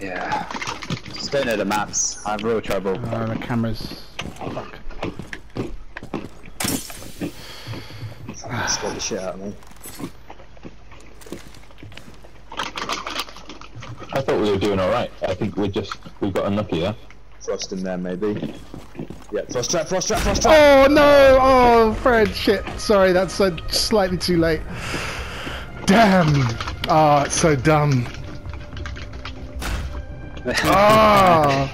Yeah. Just don't know the maps. I have real trouble. Uh, the cameras. Fuck. Scared the shit out of me. I thought we were doing alright. I think we just, we got unlucky, yeah? Frost in there, maybe. Yeah, frost trap, frost trap, frost trap! Oh no! Oh, Fred, shit. Sorry, that's uh, slightly too late. Damn! Oh, it's so dumb. Ah!